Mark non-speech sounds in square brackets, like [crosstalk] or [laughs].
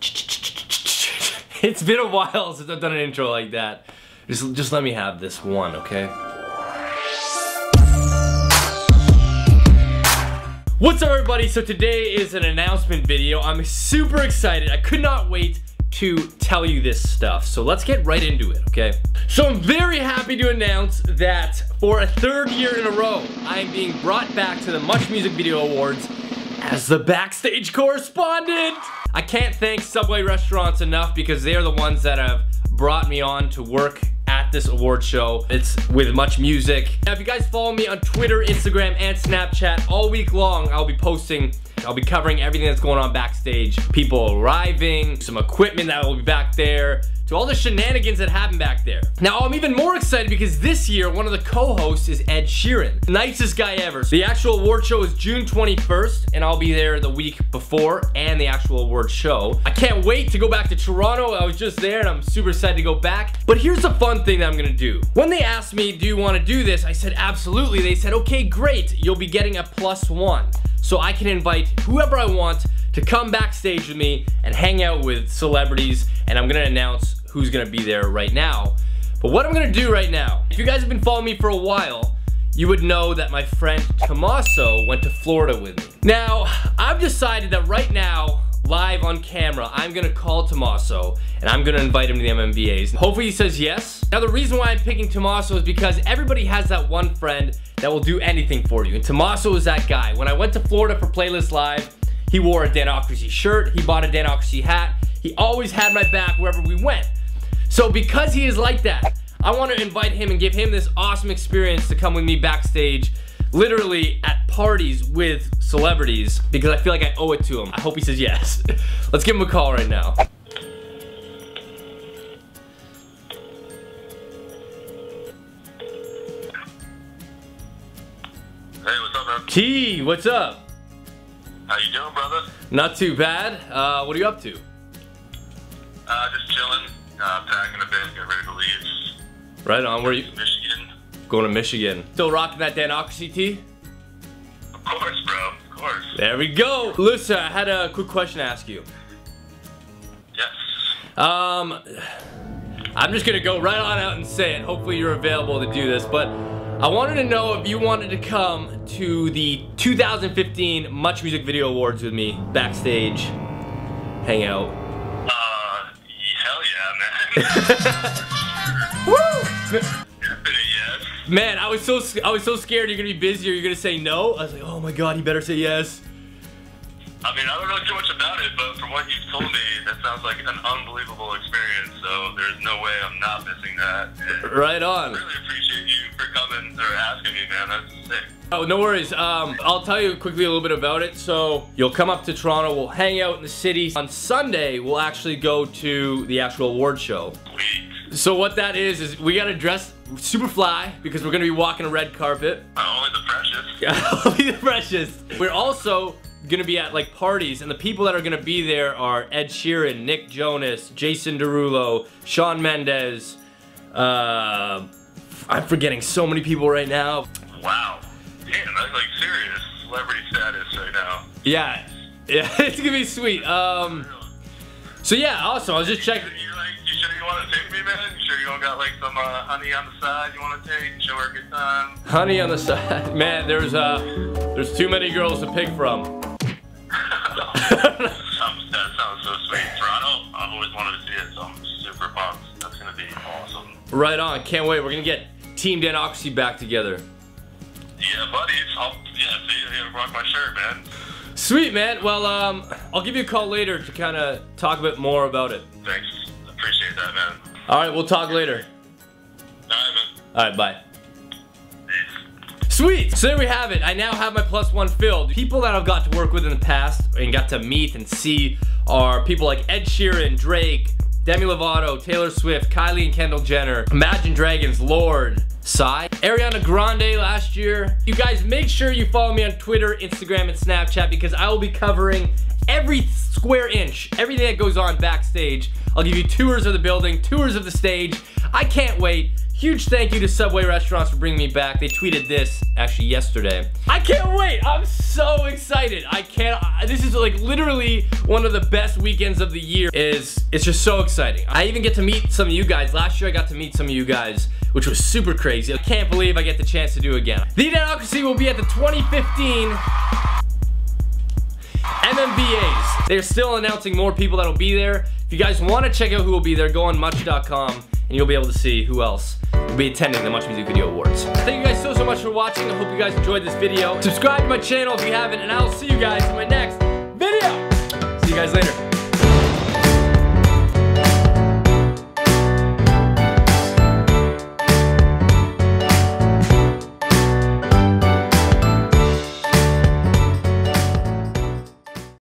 [laughs] It's been a while since I've done an intro like that. Just, just let me have this one, okay? What's up everybody? So today is an announcement video. I'm super excited. I could not wait to tell you this stuff. So let's get right into it, okay? So I'm very happy to announce that for a third year in a row, I am being brought back to the Much Music Video Awards as the backstage correspondent. I can't thank Subway Restaurants enough because they are the ones that have brought me on to work at this award show. It's with much music. Now, if you guys follow me on Twitter, Instagram, and Snapchat all week long, I'll be posting I'll be covering everything that's going on backstage. People arriving, some equipment that will be back there, to all the shenanigans that happen back there. Now, I'm even more excited because this year, one of the co-hosts is Ed Sheeran. Nicest guy ever. The actual award show is June 21st, and I'll be there the week before and the actual award show. I can't wait to go back to Toronto. I was just there and I'm super excited to go back. But here's the fun thing that I'm gonna do. When they asked me, do you wanna do this? I said, absolutely. They said, okay, great. You'll be getting a plus one. So I can invite whoever I want to come backstage with me and hang out with celebrities and I'm gonna announce who's gonna be there right now. But what I'm gonna do right now, if you guys have been following me for a while, you would know that my friend Tommaso went to Florida with me. Now, I've decided that right now, live on camera, I'm gonna call Tommaso and I'm gonna invite him to the MMVAs. Hopefully he says yes. Now the reason why I'm picking Tommaso is because everybody has that one friend that will do anything for you. And Tommaso is that guy. When I went to Florida for Playlist Live, he wore a Danocracy shirt, he bought a Danocracy hat, he always had my back wherever we went. So because he is like that, I want to invite him and give him this awesome experience to come with me backstage literally at parties with celebrities because I feel like I owe it to him. I hope he says yes. [laughs] Let's give him a call right now. Hey, what's up, man? T, what's up? How you doing, brother? Not too bad. Uh, what are you up to? Uh, just chilling, uh, packing a bit, getting ready to leave. Right on, where you. Going to Michigan? Still rocking that Danocracy tee? Of course, bro. Of course. There we go. Listen, I had a quick question to ask you. Yes. Um, I'm just gonna go right on out and say it. Hopefully you're available to do this, but I wanted to know if you wanted to come to the 2015 Much Music Video Awards with me backstage, hang out. Uh, hell yeah, man. [laughs] Woo! Man, I was so I was so scared you're gonna be busy or you're gonna say no. I was like, oh my god, he better say yes. I mean, I don't know too much about it, but from what you've told me, that sounds like an unbelievable experience. So there's no way I'm not missing that. And Right I on. really appreciate you for coming or asking me, man. That's sick. Oh, no worries. Um, I'll tell you quickly a little bit about it. So you'll come up to Toronto. We'll hang out in the city. On Sunday, we'll actually go to the actual award show. Sweet. So what that is is we gotta dress super fly because we're gonna be walking a red carpet. Only the precious. I'll be the freshest. We're also gonna be at like parties, and the people that are gonna be there are Ed Sheeran, Nick Jonas, Jason Derulo, Shawn Mendes. Uh, I'm forgetting so many people right now. Wow. Damn, that's like serious celebrity status right now. Yeah, [laughs] yeah, it's gonna be sweet. Um, so yeah, awesome. I was just checking. Got like some uh, honey on the side you want to take? Show her a good time. Honey on the side, [laughs] man. There's uh, there's too many girls to pick from. [laughs] That sounds so sweet. Toronto, I've always wanted to see it, so I'm super pumped. That's gonna be awesome. Right on. Can't wait. We're gonna get Team Danocracy back together. Yeah, buddies. I'll yeah, see you. Yeah, rock my shirt, man. Sweet, man. Well, um, I'll give you a call later to kind of talk a bit more about it. Thanks. Appreciate that, man. All right, we'll talk later. All right, man. All right, bye. Sweet. So there we have it. I now have my plus one filled. People that I've got to work with in the past and got to meet and see are people like Ed Sheeran, Drake, Demi Lovato, Taylor Swift, Kylie and Kendall Jenner, Imagine Dragons, Lorde, Psy, Ariana Grande last year. You guys make sure you follow me on Twitter, Instagram, and Snapchat because I will be covering every square inch, everything that goes on backstage. I'll give you tours of the building, tours of the stage. I can't wait. Huge thank you to Subway Restaurants for bringing me back. They tweeted this actually yesterday. I can't wait. I'm so excited. I can't. This is like literally one of the best weekends of the year. Is it's just so exciting. I even get to meet some of you guys. Last year I got to meet some of you guys, which was super crazy. I can't believe I get the chance to do again. The Idiocracy will be at the 2015 MMVAs. They're still announcing more people that'll be there. If you guys want to check out who will be there, go on much.com and you'll be able to see who else will be attending the Much Music Video Awards. Thank you guys so, so much for watching. I hope you guys enjoyed this video. Subscribe to my channel if you haven't, and I'll see you guys in my next video. See you guys later.